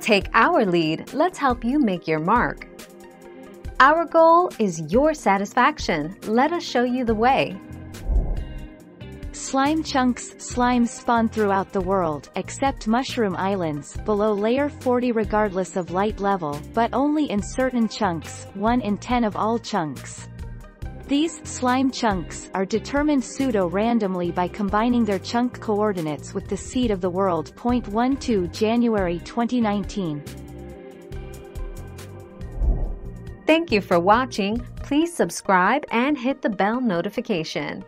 Take our lead, let's help you make your mark. Our goal is your satisfaction. Let us show you the way. Slime chunks Slimes spawn throughout the world except Mushroom Islands below layer 40 regardless of light level, but only in certain chunks, 1 in 10 of all chunks. These slime chunks are determined pseudo-randomly by combining their chunk coordinates with the seed of the world. 12 January 2019. Thank you for watching. Please subscribe and hit the bell notification.